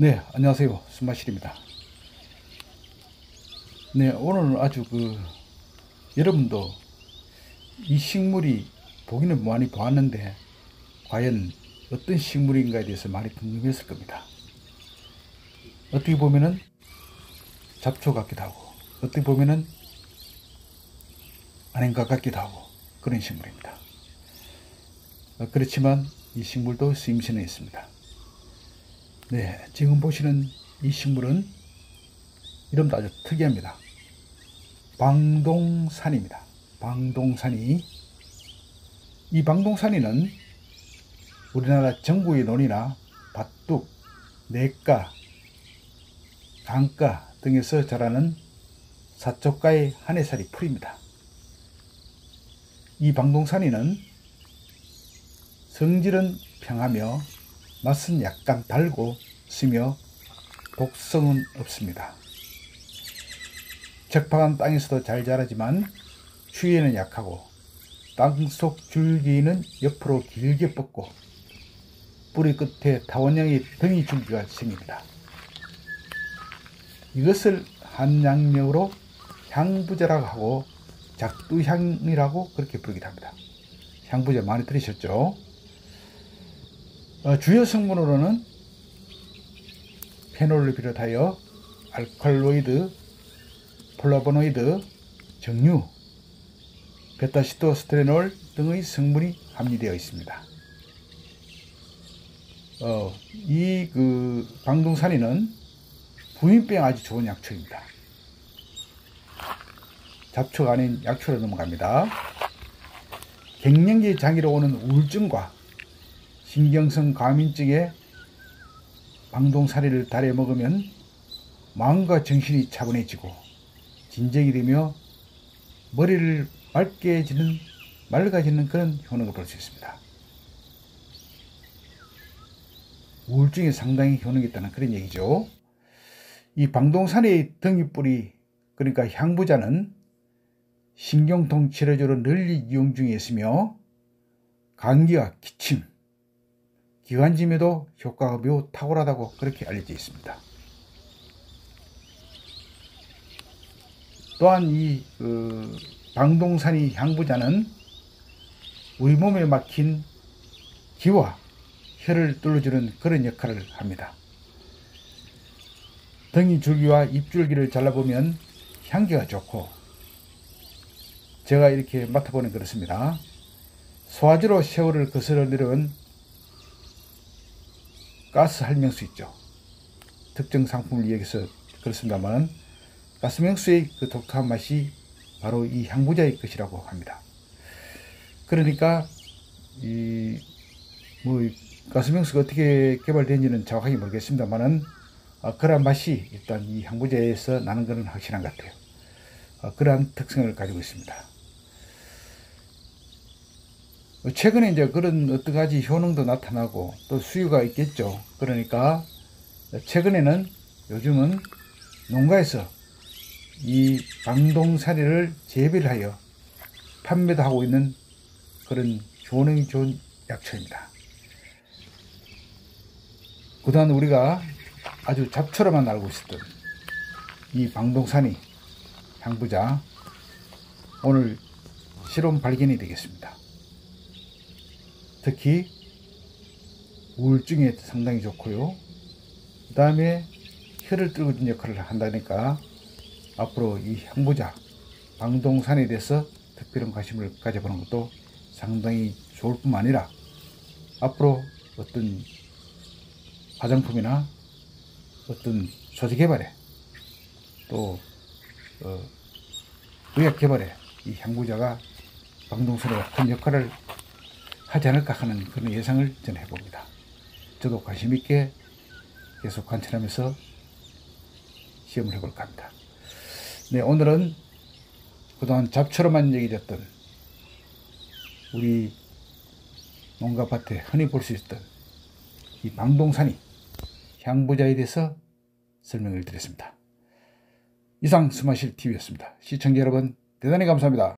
네, 안녕하세요. 숨마실입니다. 네, 오늘은 아주 그, 여러분도 이 식물이 보기는 많이 보았는데, 과연 어떤 식물인가에 대해서 많이 궁금했을 겁니다. 어떻게 보면은 잡초 같기도 하고, 어떻게 보면은 아닌가 같기도 하고, 그런 식물입니다. 어, 그렇지만 이 식물도 쓰임새는 있습니다. 네, 지금 보시는 이 식물은 이름도 아주 특이합니다. 방동산입니다. 방동산이 이 방동산이는 우리나라 전국의 논이나 밭둑, 내가, 강가 등에서 자라는 사초가의 한해살이 풀입니다. 이 방동산이는 성질은 평하며 맛은 약간 달고 쓰며 독성은 없습니다. 적박한 땅에서도 잘 자라지만 추위에는 약하고 땅속 줄기는 옆으로 길게 뻗고 뿌리 끝에 타원형의 등이 줄기가 생깁니다. 이것을 한양명으로 향부자라고 하고 작두향이라고 그렇게 부르기도 합니다. 향부자 많이 들으셨죠? 어, 주요 성분으로는 페놀을 비롯하여 알칼로이드, 폴라보노이드, 정류, 베타시토스테레놀 등의 성분이 함유되어 있습니다. 어, 이그 방동산이는 부인병 아주 좋은 약초입니다. 잡초가 아닌 약초로 넘어갑니다. 갱년기 장기로 오는 우울증과 신경성 과민증에 방동사리를 달여 먹으면 마음과 정신이 차분해지고 진정이 되며 머리를 맑게 지는 맑아지는 그런 효능을 볼 수 있습니다. 우울증에 상당히 효능이 있다는 그런 얘기죠. 이 방동산의 등이뿌리 그러니까 향부자는 신경통 치료제로 널리 이용 중에 있으며 감기와 기침, 기관짐에도 효과가 매우 탁월하다고 그렇게 알려져 있습니다. 또한 이 그, 방동산이 향부자는 우리 몸에 막힌 기와 혀를 뚫어주는 그런 역할을 합니다. 등이 줄기와 잎줄기를 잘라보면 향기가 좋고 제가 이렇게 맡아보는 그렇습니다. 소화지로 세월을 거슬러 내려온 가스 할명수 있죠. 특정 상품을 이야기해서 그렇습니다만 가스명수의 그 독특한 맛이 바로 이 향부자의 것이라고 합니다. 그러니까 이뭐 가스명수가 어떻게 개발된지는 정확하게 모르겠습니다만은 아, 그러한 맛이 일단 이 향부자에서 나는 것은 확실한 것 같아요. 아, 그러한 특성을 가지고 있습니다. 최근에 이제 그런 어떤 가지 효능도 나타나고 또 수요가 있겠죠. 그러니까 최근에는 요즘은 농가에서 이 방동사리를 재배를 하여 판매도 하고 있는 그런 효능이 좋은 약초입니다. 그동안 우리가 아주 잡초로만 알고 있었던 이 방동산이 향부자 오늘 실험 발견이 되겠습니다. 특히 우울증에 상당히 좋고요. 그 다음에 혀를 뚫어준 역할을 한다니까 앞으로 이 향부자 방동산에 대해서 특별한 관심을 가져보는 것도 상당히 좋을 뿐만 아니라 앞으로 어떤 화장품이나 어떤 소재 개발에 또 어, 의학 개발에 이 향부자가 방동산에 큰 역할을 하지 않을까 하는 그런 예상을 저는 해봅니다. 저도 관심 있게 계속 관찰하면서 시험을 해볼까 합니다. 네, 오늘은 그동안 잡초로만 얘기됐던 우리 농가밭에 흔히 볼 수 있던 이 방동산이 향부자에 대해서 설명을 드렸습니다. 이상 스마실 TV였습니다. 시청자 여러분 대단히 감사합니다.